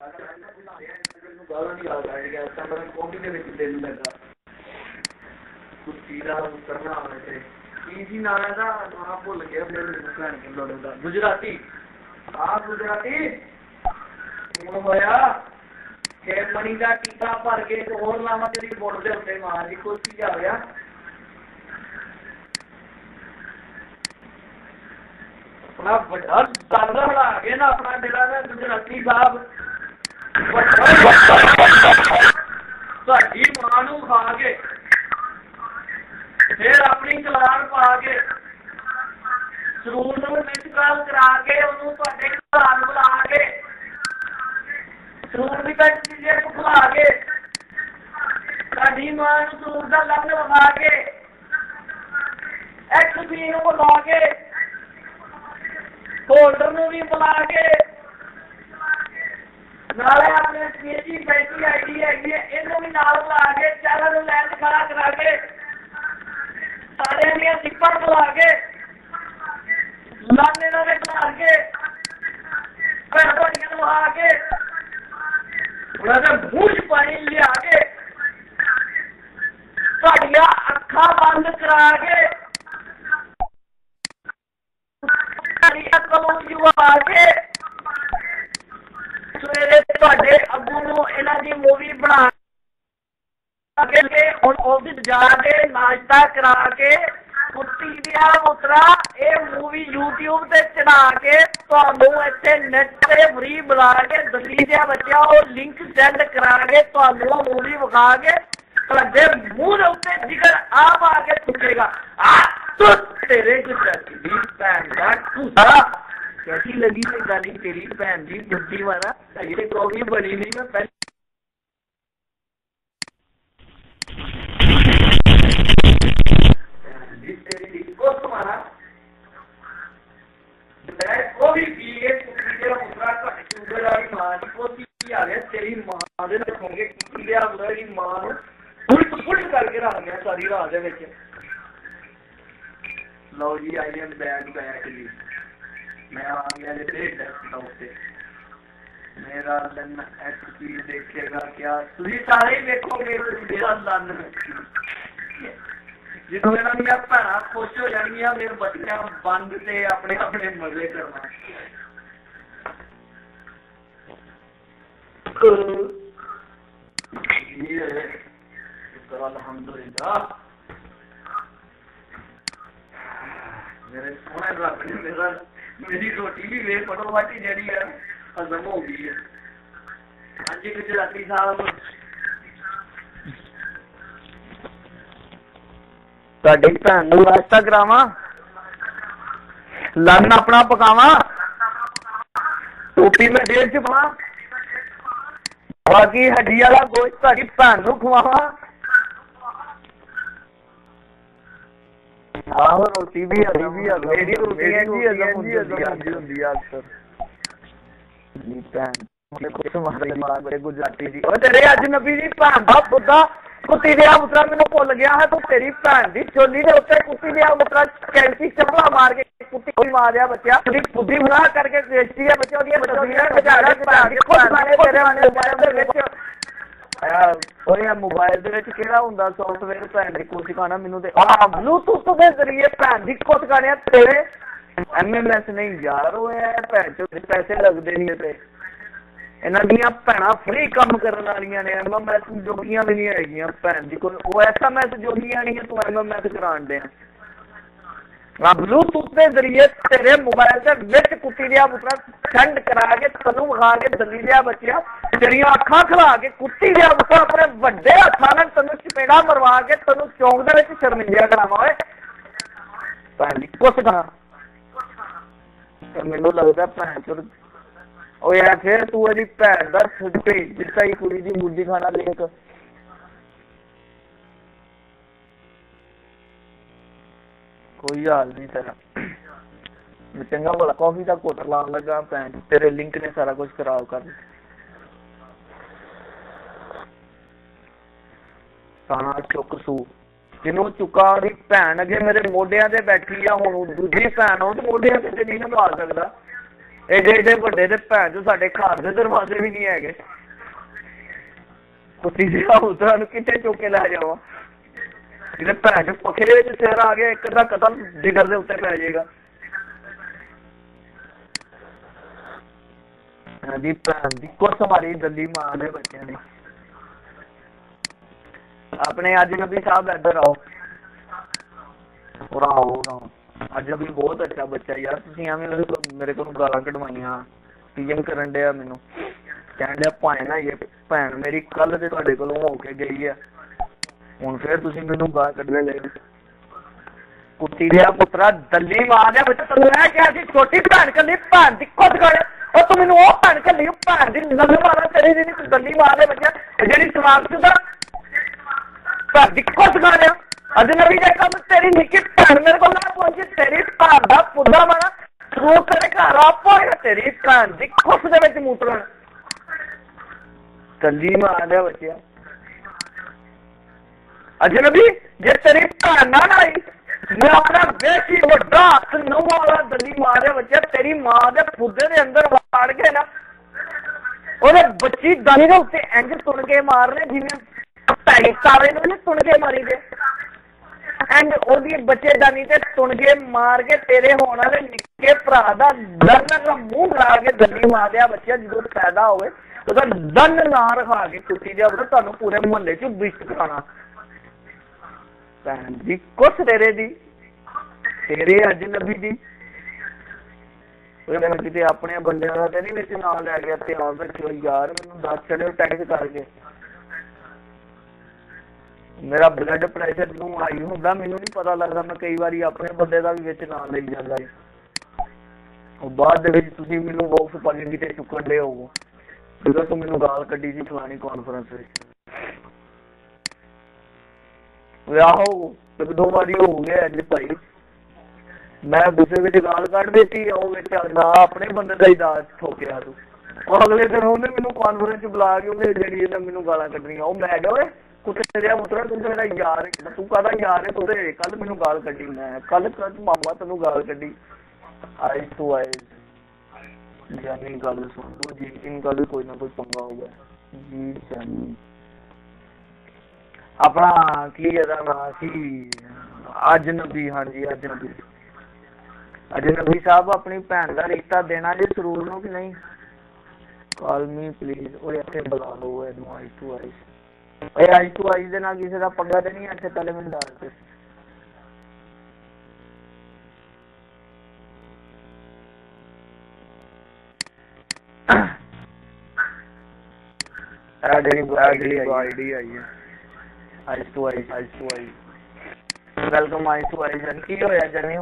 ਗਾਲਾਂ ਨਹੀਂ ਆ ਗਿਆ ਤਾਂ ਮੈਂ ਕੋਹੀ ਦੇ ਵਿੱਚ ਦੇਣ ਲੱਗਾ ਕੁੱਤੀ ਦਾ ਕਰਨਾ ਹੋਵੇ ਕੀ ਸੀ ਨਾਂ ਦਾ ਨਾਂ ਭੁੱਲ ਗਿਆ ਮੇਰੇ ਭੈਣ ਕੇ ਲੋੜੇ ਦਾ ਗੁਜਰਾਤੀ ਆ ਗੁਜਰਾਤੀ ਹੁਣ ਹੋਇਆ ਕਿ ਮਣੀ ਦਾ ਟੀਕਾ ਭਰ ਕੇ ਤੇ ਹੋਰ ਲਾਵਾਂ ਤੇਰੀ ਬੋਲ ਦੇ ਉੱਤੇ ਮਾਰ ਦੀ ਕੋਈ ਚੀਜ਼ ਆ ਗਿਆ ਆਪਣਾ ਵੱਡਾ ਦਰਦ ਬਣਾ ਕੇ ਨਾ ਆਪਣਾ ਜਿਹੜਾ ਨਾ ਗੁਜਰਾਤੀ ਸਾਹਿਬ ਮਾਂ ਕੇ, ਫਿਰ ਆਪਣੀ ਚਲਾਨ ਪਾ ਕੇ ਸਰੂਰ ਨੂੰ ਮਿਸਕਾਲ ਕਰਾ ਕੇ ਉਹਨੂੰ ਤੁਹਾਡੇ ਘਰ ਬੁਲਾ ਕੇ ਸਰੂਰ ਦੀ ਕੱਟ ਖੁਲਾ ਕੇ ਸਾਡੀ ਮਾਂ ਨੂੰ ਸਰੂਰ ਦਾ ਲੰਨ ਲਗਾ ਕੇ ਐਕਸਪੀ ਨੂੰ ਬੁਲਾ ਕੇ ਹੋਲਡਰ ਨੂੰ ਵੀ ਬੁਲਾ ਕੇ ਨਾਲੇ ਆਪਣੇ ਪੀਜੀ ਬੈਠੀ ਆਈਡੀ ਹੈਗੀ ਹੈ, ਇਹਨੂੰ ਵੀ ਨਾਲ ਬੁਲਾ ਕੇ ਚਾਰਾਂ ਨੂੰ ਲੈਣ ਖੜਾ ਕਰਾ ਕੇ, ਸਾਰਿਆਂ ਦੀਆਂ ਸਿੱਪਾਂ ਬੁਲਾ ਕੇ ਲਾਨੇ ਨਾਲ ਬੁਲਾ ਕੇ ਫਿਰ ਤੁਹਾਡੀਆਂ ਨੂੰ ਆ ਕੇ, ਉਹਨਾਂ ਦੇ ਮੂੰਹ ਪਾਣੀ ਲਿਆ ਕੇ, ਤੁਹਾਡੀਆਂ ਅੱਖਾਂ ਬੰਦ ਕਰਾ ਕੇ ਤੁਹਾਡੀਆਂ ਕਲੋਂ ਜੁਆ ਕੇ ਤੁਹਾਡੇ ਅੱਬੂ ਨੂੰ ਇਹਨਾਂ ਦੀ ਮੂਵੀ ਬਣਾ ਕੇ ਹੁਣ ਆਫਿਸ ਜਾ ਕੇ ਨਾਸ਼ਤਾ ਕਰਾ ਕੇ ਕੁੱਤੀ ਦਿਆ ਮੁਤਰਾ ਇਹ ਮੂਵੀ YouTube ਤੇ ਚੜਾ ਕੇ ਤੁਹਾਨੂੰ ਇੱਥੇ ਨੈਟ ਤੇ ਫ੍ਰੀ ਬੁਲਾ ਕੇ ਦਸੀ ਦਿਆ ਬੱਚਾ ਉਹ ਲਿੰਕ ਸੈਂਡ ਕਰਾ ਕੇ ਤੁਹਾਨੂੰ ਮੂਵੀ ਵਿਖਾ ਕੇ ਤੁਹਾਡੇ ਮੂੰਹ ਦੇ ਉੱਤੇ ਜਿਗਰ ਆਪ ਆ ਕੇ ਥੁੱਕੇਗਾ ਆ ਤੇਰੇ ਗੁਜਰਾਤੀ ਦੀ ਭੈਣ ਦਾ ਕੁੱਤਾ कैसी ਕਿਹੜੀ ਲੱਗੀ ਤੇ ਗੱਲ ਹੀ ਤੇਰੀ ਭੈਣ ਜੀ ਜੁੱਤੀ ਵਾਲਾ। ਅਜੇ ਕੋਈ ਬਣੀ ਨਹੀਂ ਮੈਂ ਪਹਿਲੇ ਤੇਰੀ ਮਾਂ ਦੇ ਨਾਲ ਖੰਗੇ ਲਿਆ ਹੁੰਦਾ ਦੀ ਮਾਂ ਨੂੰ ਫੁੱਟ ਫੁੱਟ ਕਰਕੇ ਰੱਖ ਗਿਆ ਸਾਰੀ ਰਾਤ ਦੇ ਵਿੱਚ। ਲਓ ਜੀ, ਆਈ ਐਮ ਬੈਕ ਬੈਕ ਜੀ मैं आ गया ये डेस्कटॉप पे मेरा लन एचपी देखेगा क्या ਤੁਸੀਂ ਸਾਰੇ ਹੀ ਦੇਖੋਗੇ ਮੇਰਾ ਲਨ ਜਦੋਂ ਇਹਨਾਂ ਦੀਆਂ ਭੈਣਾਂ ਖੁਸ਼ ਹੋ ਜਾਣਗੀਆਂ ਮੇਰੇ ਬੱਚਿਆਂ ਬੰਦ ਤੇ ਆਪਣੇ ਆਪਣੇ ਮਜ਼ੇ ਕਰਨਾ ਅਲਹਮਦੁਲਿਲਾ ਮੇਰੇ ਸੋਹਣੇ ਰੱਬ ਨੇ ਮੇਰਾ ਮੇਰੀ ਰੋਟੀ ਵੀ ਵੇ ਫਟੋ ਫਟੀ ਜਿਹੜੀ ਹੈ ਹਜ਼ਮ ਹੋ ਗਈ ਹੈ ਹਾਂਜੀ, ਗੁਜਰਾਤੀ ਸਾਹਿਬ। ਤੁਹਾਡੀ ਭੈਣ ਨੂੰ ਵਾਸਤਾ ਕਰਾਵਾਂ? ਲੰਨ ਆਪਣਾ ਪਕਾਵਾਂ? ਟੋਪੀ ਮੈਂ ਡੇਢ ਚ ਪਾਵਾਂ? ਬਾਕੀ ਹੱਡੀ ਵਾਲਾ ਗੋਸ਼ਤ ਤੁਹਾਡੀ ਭੈਣ ਨੂੰ ਖਵਾਵਾਂ? ਆਹੋ ਰੋਟੀ ਵੀ ਅਜੇ ਵੀ ਆ ਮੇਰੀ ਰੋਟੀ ਜੀ ਅਜੇ ਵੀ ਅਜੇ ਹੁੰਦੀ ਆ ਅਕਸਰ ਜੀ ਭੈਣ ਮੇਰੇ ਕੁਛ ਮਾਰੇ ਮਾਰੇ ਗੁਜਰਾਤੀ ਜੀ। ਉਹ ਤੇਰੇ ਅਜਨਬੀ ਦੀ ਭੈਣ ਦਾ ਪੁੱਤਾ ਕੁੱਤੀ ਦੇ ਪੁੱਤਰਾ ਮੈਨੂੰ ਭੁੱਲ ਗਿਆ ਹੈ ਤੂੰ ਤੇਰੀ ਭੈਣ ਦੀ ਚੋਲੀ ਦੇ ਉੱਤੇ ਕੁੱਤੀ ਦੇ ਪੁੱਤਰਾ ਕੈਂਸੀ ਚਪਲਾ ਮਾਰ ਕੇ ਕੁੱਤੀ ਕੋਈ ਮਾਰਿਆ ਬੱਚਾ। ਤੇਰੀ ਬੁੱਧੀ ਬਣਾ ਕਰਕੇ ਵੇਚਦੀ ਹੈ ਬੱਚਾ ਉਹਦੀਆਂ ਤਸਵੀਰਾਂ ਵਿਚਾਰਾ ਖੁਦ ਮਾਰੇ ਤੇਰੇ ਮੋਬਾਈਲ ਦੇ ਵਿੱਚ। ਓਏ ਮੋਬਾਈਲ ਦੇ ਵਿੱਚ ਕਿਹੜਾ ਹੁੰਦਾ? ਸੌਫਟਵੇਅਰ ਭੈਣ ਦੀ ਕੋਲ ਕਰਨਾ ਮੈਨੂੰ ਤੇ ਆ ਬਲੂਟੁੱਥ ਦੇ ਜ਼ਰੀਏ ਭੈਣ ਦੀ ਕੋਸ਼ਿਸ਼ ਕਰਨਾ ਤੇਰੇ। ਐਮਐਮਐਸ ਨਹੀਂ ਯਾਰ ਹੋਇਆ ਭੈਣ ਚੋ ਪੈਸੇ ਲੱਗਦੇ ਨਹੀਂ ਤੇ ਇਹਨਾਂ ਦੀਆਂ ਭੈਣਾਂ ਫ੍ਰੀ ਕੰਮ ਕਰਨ ਵਾਲੀਆਂ ਨੇ ਐਮਐਮਐਸ ਜੋਗੀਆਂ ਵੀ ਨਹੀਂ ਹੈਗੀਆਂ ਭੈਣ ਦੀ ਕੋਲ। ਉਹ ਐਸਐਮਐਸ ਜੋਗੀਆਂ ਨਹੀਂ, ਤੂੰ ਐਮਐਮਐਸ ਕਰਾਉਣ ਦੇ ਆ ਬਲੂਟੁੱਥ ਦੇ ਜ਼ਰੀਏ ਤੇਰੇ ਮੋਬਾਈਲ ਦੇ ਵਿੱਚ ਕੁੱਤੀ ਦਿਆ ਪੁੱਤਰਾ ਸੈਂਡ ਕਰਾ ਕੇ ਤੈਨੂੰ ਵਿਖਾ ਕੇ ਦਲੀ ਬੱਚਿਆ, ਤੇਰੀਆਂ ਅੱਖਾਂ ਖਲਾ ਕੇ ਕੁੱਤੀ ਦਿਆ ਪੁੱਤਰਾ ਆਪਣੇ ਵੱਡੇ ਹੱਥਾਂ ਨਾਲ ਤੈਨੂੰ ਚਪੇੜਾ ਮਰਵਾ ਕੇ ਤੈਨੂੰ ਚੌਂਕ ਦੇ ਵਿੱਚ ਸ਼ਰਮਿੰਦਿਆ ਕਰਾਵਾਂ ਓਏ। ਭੈਣ ਕੁਛ ਕਰਾਂ? ਮੈਨੂੰ ਲੱਗਦਾ ਭੈਣ ਚੋਦ, ਓਏ ਆ ਫਿਰ ਤੂੰ ਇਹਦੀ ਭੈਣ ਦਾ ਭੇਜ ਦਿੱਤਾ ਹੀ ਕੁੜੀ ਦੀ ਮੁੱਢੀ ਖਾਣਾ ਲੇਖ ਕੋਈ ਹਾਲ ਨਹੀਂ ਤੇਰਾ। ਮੈਂ ਚੰਗਾ ਭਲਾ ਕਾਫੀ ਦਾ ਘੁੱਟ ਲਾਉਣ ਲੱਗਾ ਭੈਣ ਤੇਰੇ ਲਿੰਕ ਨੇ ਸਾਰਾ ਕੁਝ ਖਰਾਬ ਕਰ ਦਿੱਤਾ। ਸਾਨਾ ਚੁੱਕ ਸੂ। ਜਿਹਨੂੰ ਚੁੱਕਾ ਉਹਦੀ ਭੈਣ ਅਗੇ ਮੇਰੇ ਮੋਢਿਆਂ ਤੇ ਬੈਠੀ ਆ, ਹੁਣ ਦੂਜੀ ਭੈਣ ਉਹ ਮੋਢਿਆਂ ਤੇ ਨਹੀਂ ਨਿਭਾ ਸਕਦਾ। ਏਡੇ ਏਡੇ ਵੱਡੇ ਤੇ ਭੈਣ ਜੋ ਸਾਡੇ ਘਰ ਦੇ ਦਰਵਾਜ਼ੇ ਵੀ ਨਹੀਂ ਹੈਗੇ। ਕੁੱਤੀ ਦੇ ਉਤਰਾਂ ਨੂੰ ਕਿੱਥੇ ਚੁੱਕ ਕੇ ਲੈ ਜਾਵਾਂ? ਜਿਹਦੇ ਭੈਣ ਚ ਪੱਖੇ ਦੇ ਵਿੱਚ ਸਿਰ ਆ ਗਿਆ, ਇੱਕ ਦਾ ਕਤਲ ਜਿਗਰ ਦੇ ਉੱਤੇ ਪੈ ਜਾਏਗਾ। ਹਾਂਜੀ, ਭੈਣ ਦੀ ਕੁੱਟ ਮਾਰੀ ਦੱਲੀ ਮਾਂ ਦੇ ਬੱਚਿਆਂ ਨੇ। ਆਪਣੇ ਅੱਜ ਨਬੀ ਸਾਹਿਬ ਇੱਧਰ ਆਓ। ਉਰਾ ਉਰਾ ਅੱਜ ਵੀ ਬਹੁਤ ਅੱਛਾ ਬੱਚਾ ਯਾਰ, ਤੁਸੀਂ ਐਵੇਂ ਮੇਰੇ ਕੋਲ ਗਾਲਾਂ ਕਢਵਾਈਆਂ ਟੀਐਮ ਕਰਨ ਡਿਆ ਮੈਨੂੰ। ਕਹਿਣ ਡਿਆ ਭਾਵੇਂ ਨਾ ਇਹ, ਭੈਣ ਮੇਰੀ ਕੱਲ ਤੇ ਤੁਹਾਡੇ ਕੋਲੋਂ ਹੋ ਕੇ ਗਈ ਆ। ਹੁਣ ਫੇਰ ਤੁਸੀਂ ਮੈਨੂੰ ਗਾਲ ਕੱਢਣੇ ਲੈ ਕੁੱਤੀ ਦੇ ਪੁੱਤਰਾ ਦੱਲੀ ਮਾਂ ਦੇ ਬੱਚਾ ਤੈਨੂੰ ਇਹ ਕਿਹਾ ਸੀ, ਛੋਟੀ ਭੈਣ ਕੱਲੀ, ਭੈਣ ਦੀ ਖੁਦ ਕਰ ਉਹ ਤੂੰ ਮੈਨੂੰ ਉਹ ਭੈਣ ਕੱਲੀ ਭੈਣ ਦੀ ਨਜ਼ਰ ਮਾਰਾ ਤੇਰੀ ਦੀ ਨਹੀਂ ਦੱਲੀ ਮਾਂ ਦੇ ਬੱਚਾ ਜਿਹੜੀ ਸਵਾਲ ਸੁਦਾ ਭੈਣ ਦੀ ਖੁਦ ਕਰ ਅਜਨਬੀ ਦੇ ਕੰਮ ਤੇਰੀ ਨਿੱਕੀ ਭੈਣ ਮੇਰੇ ਕੋਲ ਨਾ ਪਹੁੰਚੀ, ਤੇਰੀ ਭੈਣ ਦਾ ਪੁੱਦਾ ਮਾਰਾ ਤੂੰ ਤੇਰੇ ਘਰ ਆਪੋ ਤੇਰੀ ਭੈਣ ਦੀ ਖੁਦ ਦੇ ਵਿੱਚ ਮੂਤਰਣ ਕੱਲੀ ਮਾਂ ਦੇ ਬੱਚਿਆ ਅਜਨਬੀ, ਜੇ ਤੇਰੀ ਭੈਣ ਨਾ ਆਈ ਮੇਰਾ ਬੇਟੀ ਵੱਡਾ ਨੂੰ ਵਾਲਾ ਦਲੀ ਮਾਰੇ ਬੱਚਾ, ਤੇਰੀ ਮਾਂ ਦੇ ਫੁੱਦੇ ਦੇ ਅੰਦਰ ਵਾੜ ਕੇ ਨਾ, ਉਹਦੇ ਬੱਚੀ ਦਾਨੀ ਦੇ ਉੱਤੇ ਇੰਜ ਤੁਣ ਕੇ ਮਾਰਨੇ ਜਿਵੇਂ ਪੈਸੇ ਸਾਰੇ ਨੂੰ ਨੀ ਕੇ ਮਾਰੀ ਦੇ ਐਂਡ ਉਹਦੀ ਬੱਚੇ ਦਾਨੀ ਤੇ ਤੁਣ ਕੇ ਮਾਰ ਕੇ ਤੇਰੇ ਹੋਣ ਵਾਲੇ ਨਿੱਕੇ ਭਰਾ ਦਾ ਦੰਨ ਦਾ ਮੂੰਹ ਲਾ ਕੇ ਦਲੀ ਮਾਰਿਆ ਬੱਚਾ, ਜਦੋਂ ਪੈਦਾ ਹੋਵੇ, ਉਹਦਾ ਦੰਨ ਨਾ ਰਖਾ ਕੇ ਕੁੱਤੀ ਦੇ ਬੜਾ ਤੁਹਾਨੂੰ ਪੂਰੇ ਮੁਹੱਲੇ 'ਚ ਬਿਸ਼ਤ ਕਰਾਣਾ ਭੈਣ ਦੀ ਕੁਛ ਤੇਰੇ ਦੀ ਤੇਰੇ ਅਜਨਬੀ ਦੀ ਉਹ ਮੈਂ ਕਿਤੇ ਆਪਣੇ ਬੰਦਿਆਂ ਦਾ ਤੇ ਨਹੀਂ ਵਿੱਚ ਨਾਲ ਲੈ ਗਿਆ, ਤੇ ਆਉਂ ਰੱਖਿਓ ਯਾਰ? ਮੈਨੂੰ ਦੱਸ ਛੜਿਓ ਟੈਕਸ ਕਰਕੇ ਮੇਰਾ ਬਲੱਡ ਪ੍ਰੈਸ਼ਰ ਨੂੰ ਹਾਈ ਹੁੰਦਾ, ਮੈਨੂੰ ਨਹੀਂ ਪਤਾ ਲੱਗਦਾ, ਮੈਂ ਕਈ ਵਾਰੀ ਆਪਣੇ ਬੰਦੇ ਦਾ ਵੀ ਵਿੱਚ ਨਾਲ ਲਈ ਜਾਂਦਾ ਹੈ ਉਹ ਬਾਅਦ ਦੇ ਵਿੱਚ ਤੁਸੀਂ ਮੈਨੂੰ ਬਾਕਸ ਪਾ ਕੇ ਕਿਤੇ ਚੁੱਕਣ ਦੇ ਹੋਵੋ। ਜਦੋਂ ਤੂੰ ਮੈਨੂੰ ਗਾਲ ਕੱਢੀ ਸੀ ਫਲਾਣੀ ਕਾਨਫਰੰਸ ਵਿੱਚ। ਆਹੋ, ਦੋ ਵਾਰੀ ਹੋ ਗਿਆ ਅੱਜ ਭਾਈ। ਮੈਂ ਦੂਸਰੇ ਵਿੱਚ ਗਾਲ ਕੱਢ ਦਿੱਤੀ, ਉਹ ਵਿੱਚ ਨਾ, ਆਪਣੇ ਬੰਦੇ ਦਾ ਹੀ ਦਾਸ ਠੋਕਿਆ ਤੂੰ। ਉਹ ਅਗਲੇ ਦਿਨ ਉਹਨੇ ਮੈਨੂੰ ਕਾਨਫਰੰਸ ਚ ਬੁਲਾ ਕੇ ਉਹਨੇ ਜਿਹੜੀ ਇਹਨਾਂ ਮੈਨੂੰ ਗਾਲਾਂ ਕੱਢਣੀਆਂ ਉਹ ਮੈਂ ਕਿਹਾ, ਓਏ, ਕੁੱਤੇ ਤੇਰਾ ਪੁੱਤਰਾ, ਤੂੰ ਮੇਰਾ ਯਾਰ ਹੈ ਤੂੰ ਕਾਹਦਾ ਯਾਰ ਹੈ ਤੂੰ ਤੇ ਕੱਲ ਮੈਨੂੰ ਗਾਲ ਕੱਢੀ ਮੈਂ। ਕੱਲ ਕੱਲ ਮਾਮਾ ਤੈਨੂੰ ਗਾਲ ਕੱਢੀ। ਆਈਸ ਟੂ ਆਈਸ ਜਾਨੀ ਗੱਲ ਸੁਣ ਲਓ, ਜੀ ਇਨ ਗੱਲ ਕੋਈ ਨਾ ਕੋਈ ਪੰਗਾ ਹੋਊਗਾ। ਜੀ, ਜਾਨੀ। ਆਪਣਾ ਕੀ ਇਹਦਾ ਨਾਂ ਸੀ? ਅਜਨਬੀ ਹਾਂਜੀ ਅਜਨਬੀ ਅਜਨਬੀ ਸਾਹਿਬ ਆਪਣੀ ਭੈਣ ਦਾ ਰਿਸ਼ਤਾ ਦੇਣਾ ਜੇ ਸਰੂਰ ਨੂੰ ਕਿ ਨਹੀਂ? ਕਾਲ ਮੀ ਪਲੀਜ਼ ਉਹ ਇੱਥੇ ਬੁਲਾ ਲਓ ਇਹਨੂੰ ਆਈ ਟੂ ਆਈ। ਇਹ ਆਈ ਟੂ ਆਈ ਦੇ ਨਾਲ ਕਿਸੇ ਦਾ ਪੰਗਾ ਤੇ ਨਹੀਂ ਇੱਥੇ ਪਹਿਲੇ ਮੈਨੂੰ ਦੱਸ ਦੇ। ਆ ਜਿਹੜੀ ਆਈਡੀ ਆਈ ਹੈ। Ice to ice ice to ice welcome ice to ice ਕੀ ਹੋਇਆ? ਜਰਨੀ